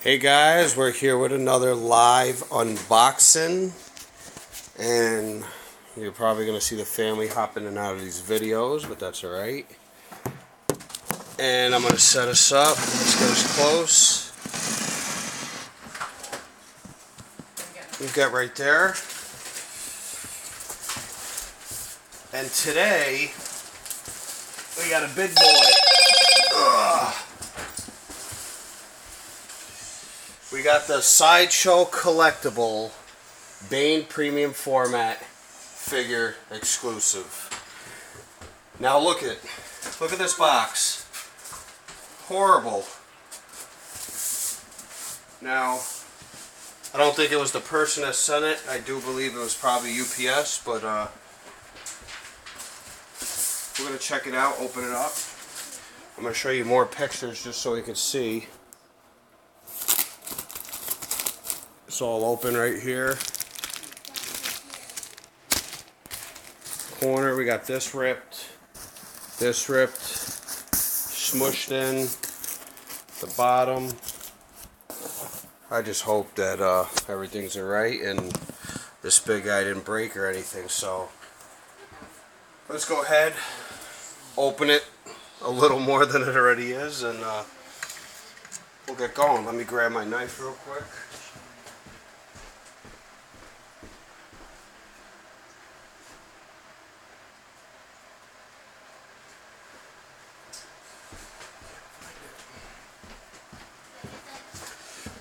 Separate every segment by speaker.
Speaker 1: Hey guys, we're here with another live unboxing and you're probably going to see the family hopping in and out of these videos, but that's alright. And I'm going to set us up. Let's get us close. We've got right there. And today, we got a big boy. We got the Sideshow Collectible Bane Premium Format figure exclusive. Now look at look at this box. Horrible. Now, I don't think it was the person that sent it. I do believe it was probably UPS, but uh, we're going to check it out, open it up. I'm going to show you more pictures just so you can see. It's all open right here. Corner, we got this ripped, this ripped, smushed in, the bottom. I just hope that uh, everything's alright and this big guy didn't break or anything. So let's go ahead, open it a little more than it already is, and uh, we'll get going. Let me grab my knife real quick.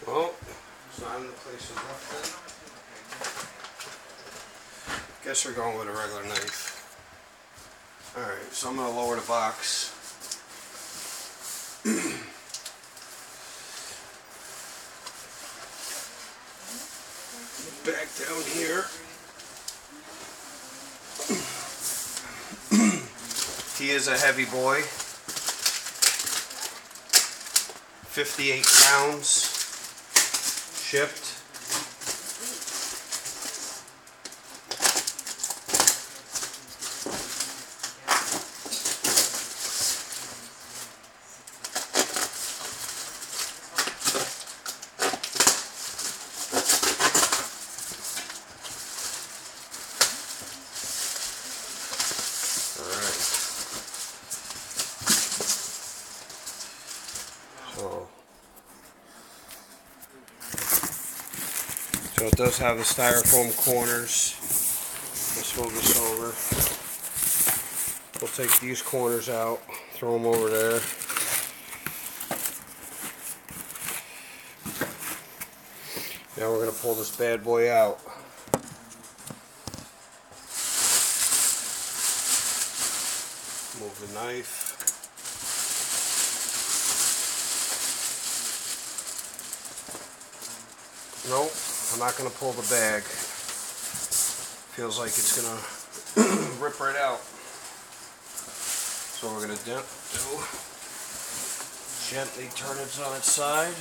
Speaker 1: Well, place. Guess we're going with a regular knife. Alright, so I'm going to lower the box. Back down here. he is a heavy boy. 58 pounds shipped. Alright. So oh. So it does have the styrofoam corners. Let's move this over. We'll take these corners out, throw them over there. Now we're going to pull this bad boy out. Move the knife. Nope. I'm going to pull the bag. Feels like it's going to rip right out. So we're going to do, gently turn it on its side.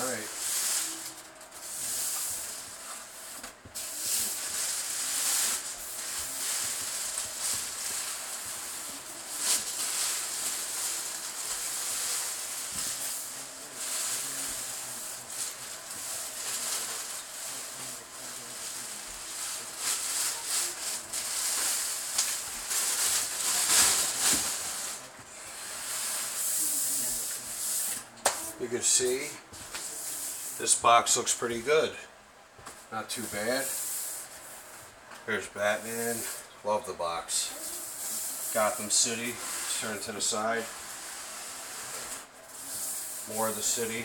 Speaker 1: Alright. You can see this box looks pretty good. Not too bad. Here's Batman. Love the box. Gotham City. Turn to the side. More of the city.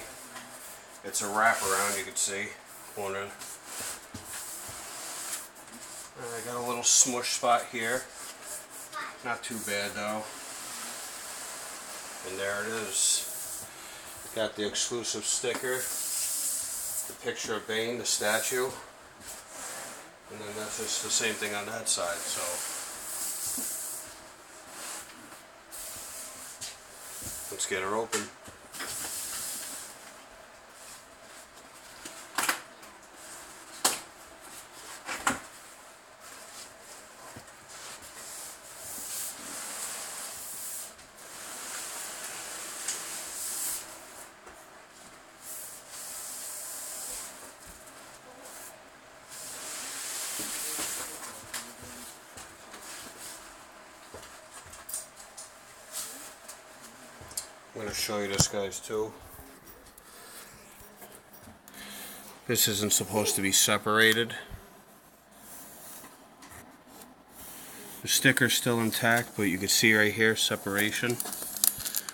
Speaker 1: It's a wraparound, you can see. Corner. Uh, I got a little smush spot here. Not too bad though. And there it is.
Speaker 2: Got the exclusive sticker, the picture of Bane, the statue. And then that's just the same thing on that side, so. Let's get her open. Show you this guys too. This isn't supposed to be separated. The sticker's still intact, but you can see right here separation.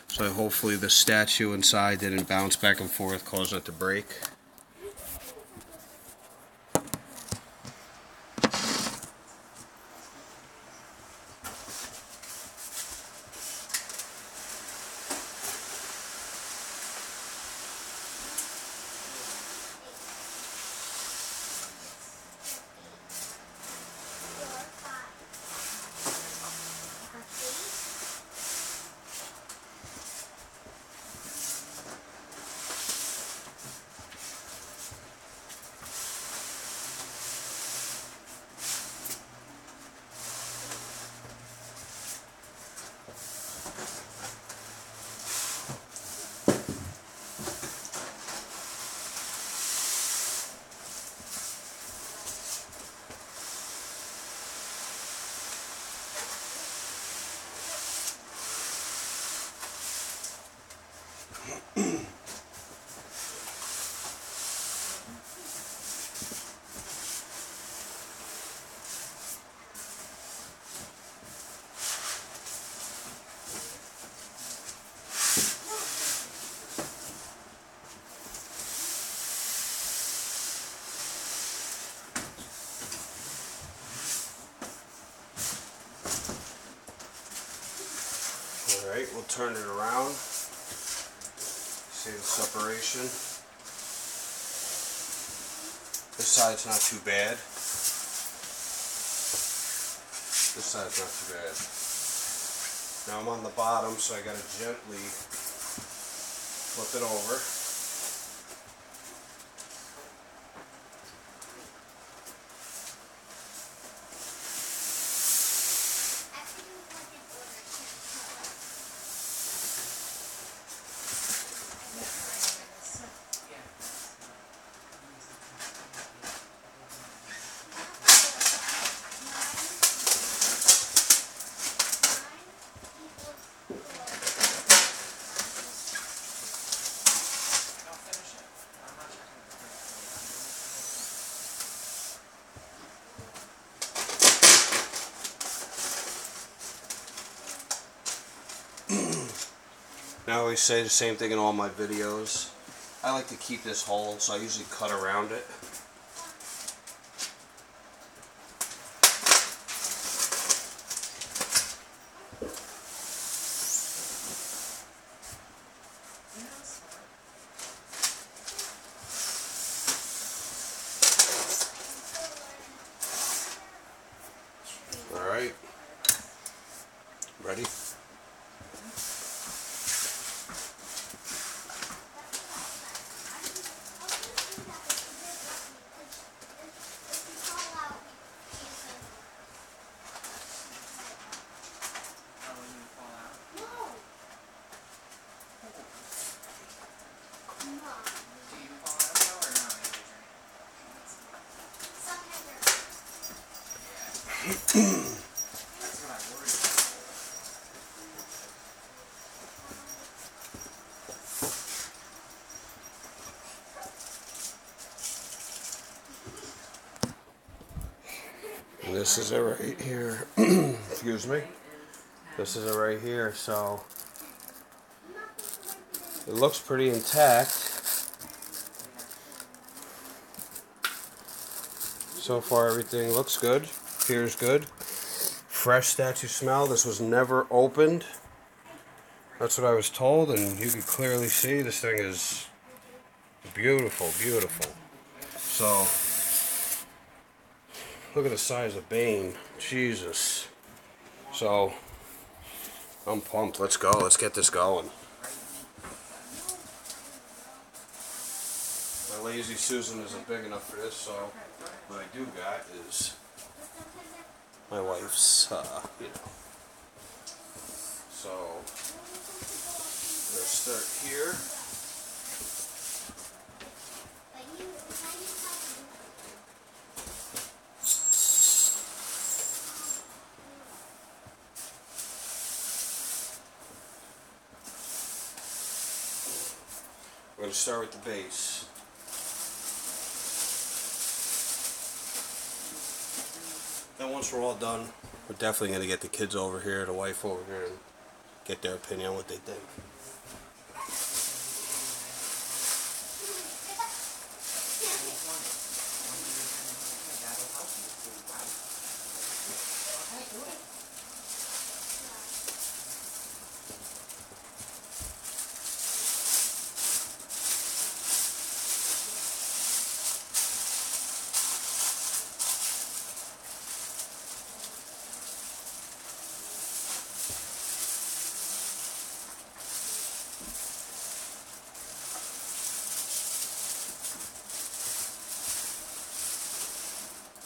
Speaker 2: So hopefully the statue inside didn't bounce back and forth, causing it to break. Alright, we'll turn it around. See the separation. This side's not too bad. This side's not too bad. Now I'm on the bottom, so I gotta gently flip it over. I always say the same thing in all my videos. I like to keep this whole, so I usually cut around it. Alright. Ready? This is it right here. Excuse me. This is it right here. So it looks pretty intact. So far, everything looks good. Appears good. Fresh statue smell. This was never opened.
Speaker 1: That's what I was told, and you can clearly see this thing is beautiful, beautiful. So, look at the size of Bane. Jesus. So, I'm pumped. Let's go. Let's get this going. My lazy Susan isn't big enough for this, so what I do got is my wife's, uh, you know. So, let's start here. We're going to start with the base. Then once we're all done, we're definitely going to get the kids over here, the wife over here, and get their opinion on what they think.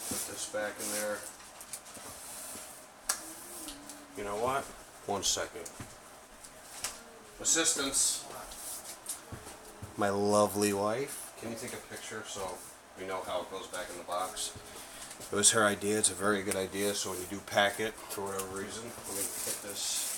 Speaker 1: Put this back in there. You know what? One second. Assistance. My lovely wife. Can you take a picture so we know how it goes back in the box? It was her idea. It's a very good idea. So when you do pack it, for whatever reason, me hit this.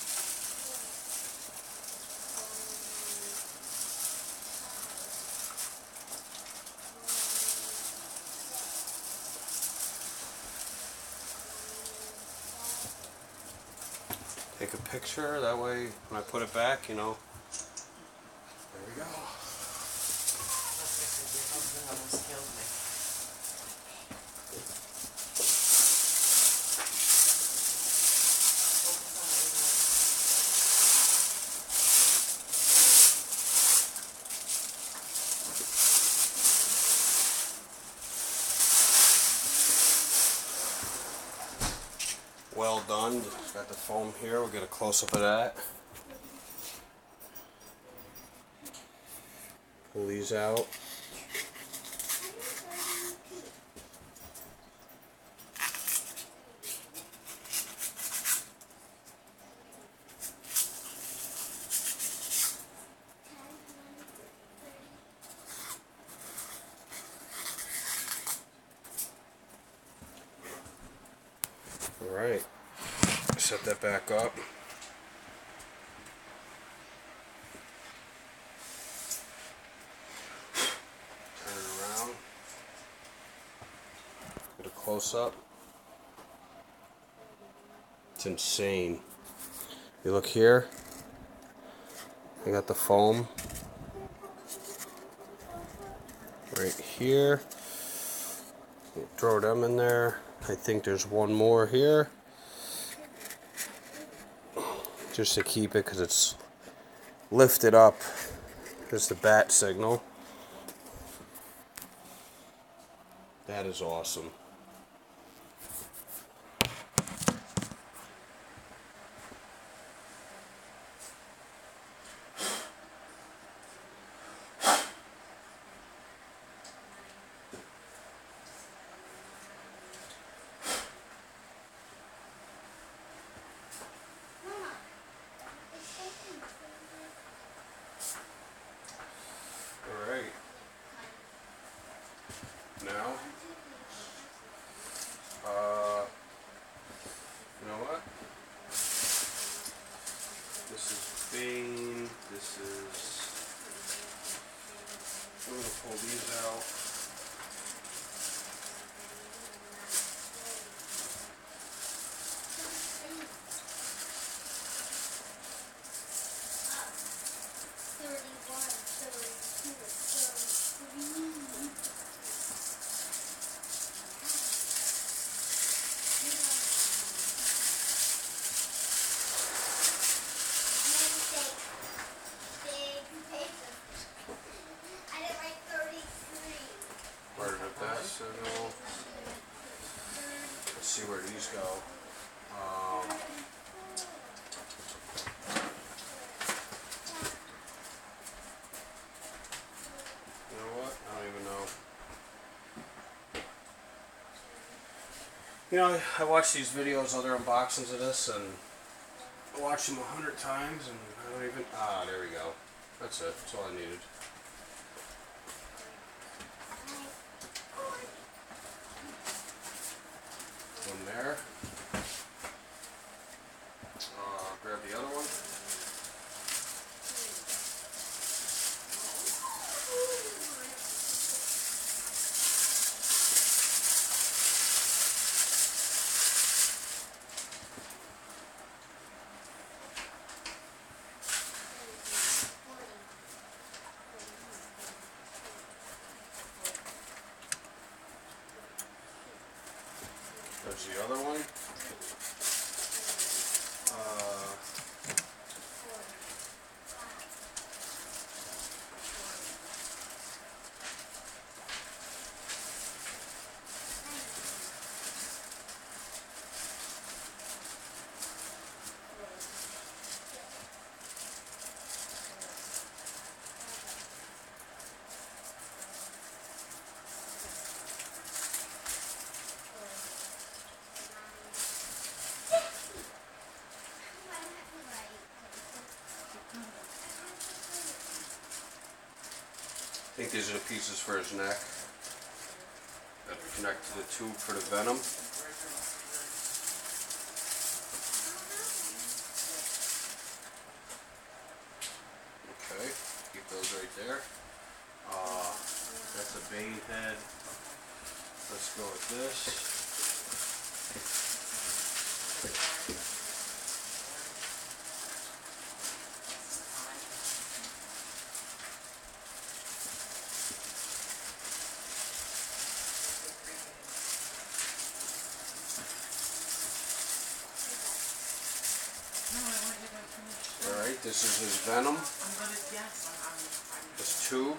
Speaker 1: Picture. That way, when I put it back, you know. There we go.
Speaker 3: almost killed me.
Speaker 1: Well done. Got the foam here. We'll get a close up of that. Pull these out. All right. Set that back up. Turn around. Get a close up. It's insane. You look here. I got the foam right here. Throw them in there. I think there's one more here. Just to keep it because it's lifted up. There's the bat signal. That is awesome. All right. Now, uh, you know what? This is Bane. This is. I'm gonna pull these out.
Speaker 2: Thirty-one, thirty-two, thirty-three. see where these go. Um, you know what? I don't even know. You know, I- watch these videos, other unboxings of this, and I watch them a hundred times, and I don't even. Ah, there we go. That's it. That's all I needed. One there. Uh, grab the other one. The other one. Think these are the pieces for his neck that connect to the tube for the venom. Okay, keep those right there. Uh, that's a bane head. Let's go with this.
Speaker 3: No, I want you to finish.
Speaker 2: All right, this is his venom. This tube.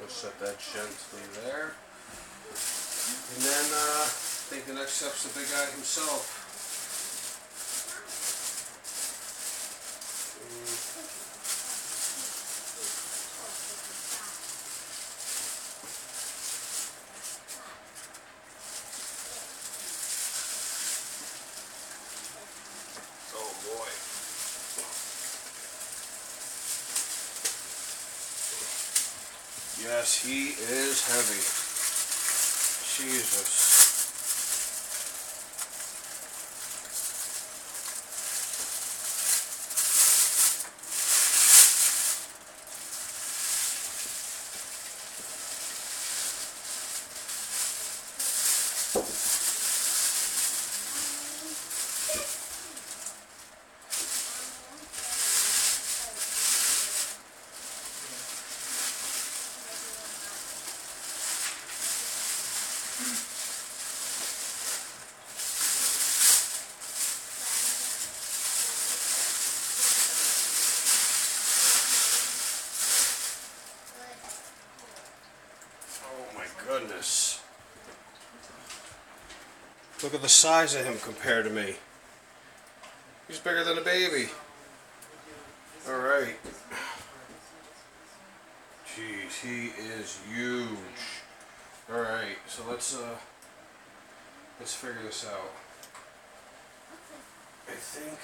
Speaker 2: We'll set that gently there. And then uh, I think the next step's the big guy himself. Mm, Oh boy. Yes, he is heavy. Jesus. Oh my goodness. Look at the size of him compared to me. He's bigger than a baby. Alright. Jeez, he is huge. Alright, so let's uh let's figure this out. I think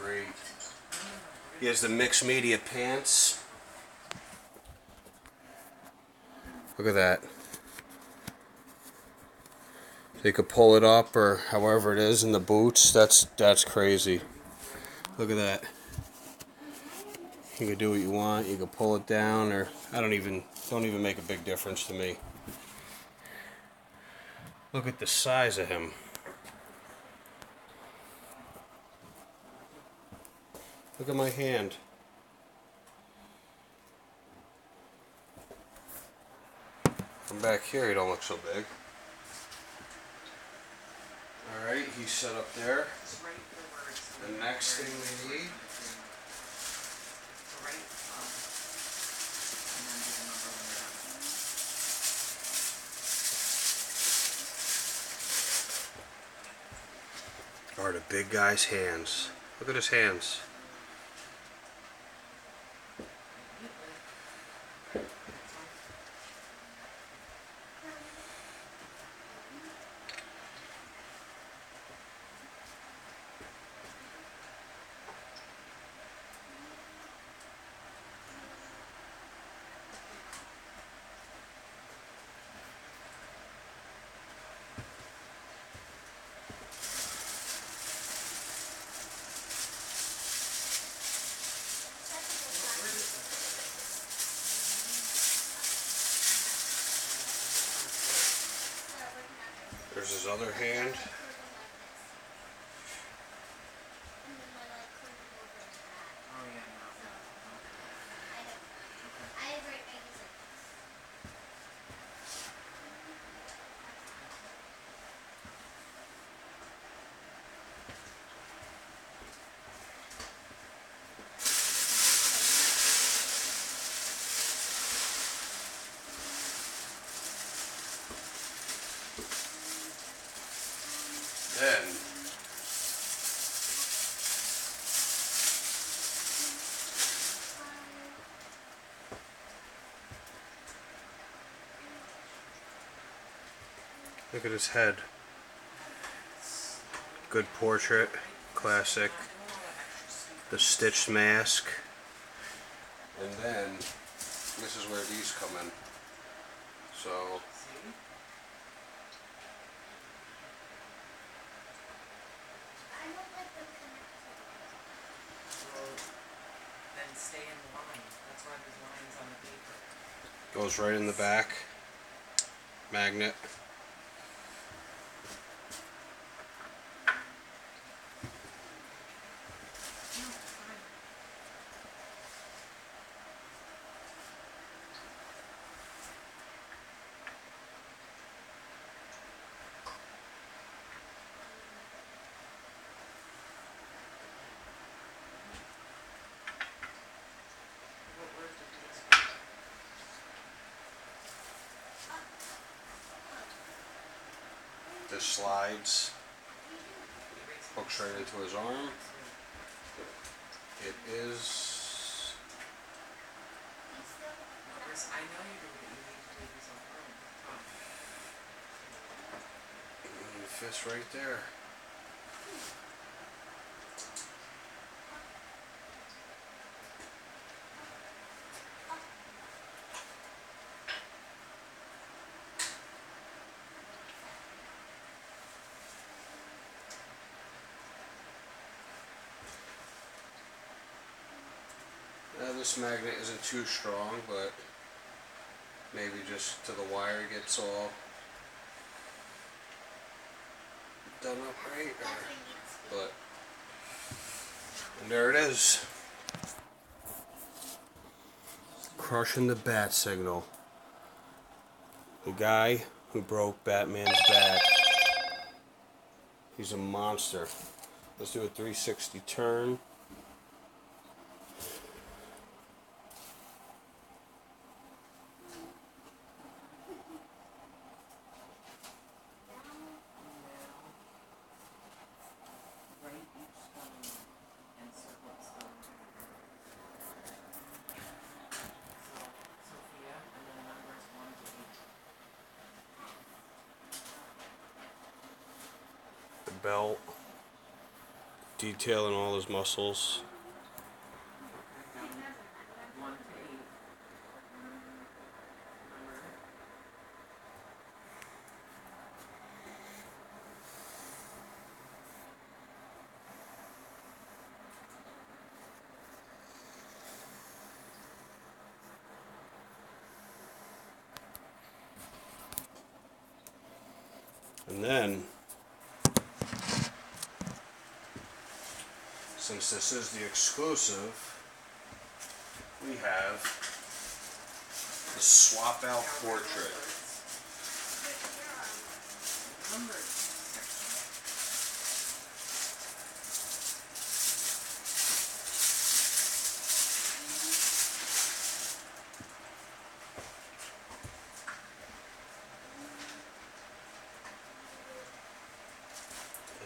Speaker 2: Great. He has the mixed media pants.
Speaker 1: Look at that. So you could pull it up or however it is in the boots. That's that's crazy. Look at that. You can do what you want. You can pull it down or I don't even don't even make a big difference to me. Look at the size of him. Look at my hand. From back here, he don't look so big. All right, he's set up there. The next thing we need-. Are the big guy's hands? Look at his hands. There's his other hand. Then look at his head. Good portrait, classic. The stitched mask. And then this is where these come in. So
Speaker 3: See?
Speaker 2: I don't like the connector.
Speaker 3: Well, then stay in line. That's why there's lines on the paper.
Speaker 1: Right in the back. Magnet. This slides, hooks right into his arm. It is.
Speaker 2: He's right
Speaker 3: Chris, I know you do, but you need to take yourself home. Come.
Speaker 1: It fits right there. Uh, this magnet isn't too strong, but maybe just to the wire gets all done up right. or-
Speaker 2: That's what needs to be.
Speaker 1: but and there it is. Crushing the bat signal. The guy who broke Batman's back. He's a monster. Let's do a 360 turn.
Speaker 3: Write each stone and circle a stone. So, Sophia, and then numbers one to eight.
Speaker 1: The belt. Detailing all his muscles.
Speaker 3: One to eight. Number.
Speaker 1: And then, since this is the exclusive, we have the swap out portrait.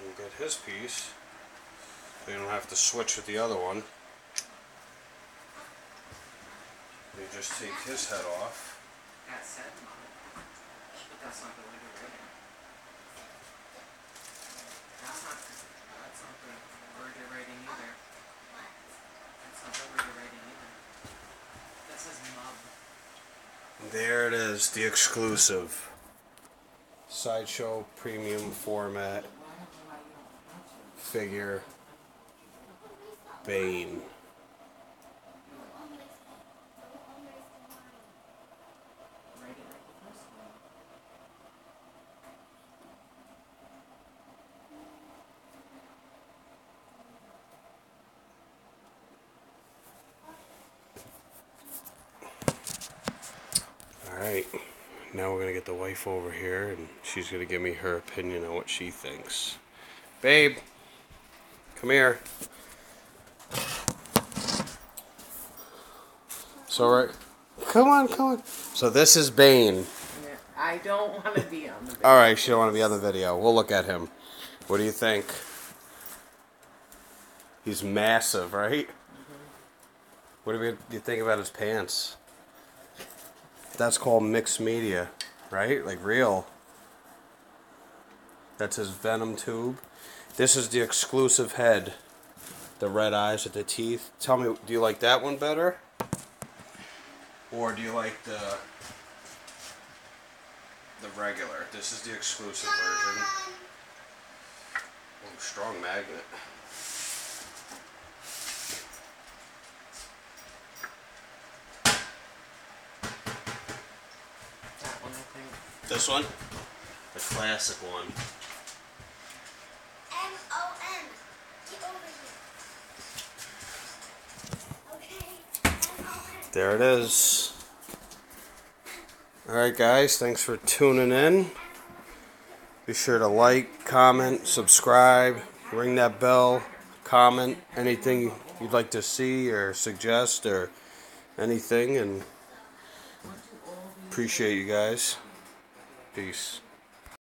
Speaker 1: And get his piece. So you don't have to switch with the other one. You just take his head off.
Speaker 3: That said, but that's not the way to write it. That's not, that's not the word you're writing either. That's not the word you're writing either. That says mub.
Speaker 1: There it is, the exclusive. Sideshow premium format figure
Speaker 3: First one.
Speaker 1: Alright, now we're gonna get the wife over here and she's gonna give me her opinion on what she thinks. Babe, come here. So, right. Come on, come on. So, this is Bane.
Speaker 3: I don't want to be on the video.
Speaker 1: Alright, she don't want to be on the video. We'll look at him. What do you think? He's massive, right? Mm-hmm. What do we- do you think about his pants? That's called mixed media, right? Like real. That's his venom tube. This is the exclusive head. The red eyes with the teeth. Tell me, do you like that one better? Or do you like the the regular? This is the exclusive version. Oh, strong magnet.
Speaker 3: That one, I think.
Speaker 1: This one? The classic one.
Speaker 2: M-O-N. Get over here. Okay. M-O-N.
Speaker 1: There it is. Alright, guys, thanks for tuning in. Be sure to like, comment, subscribe, ring that bell, comment anything you'd like to see or suggest or anything, and appreciate you guys. Peace.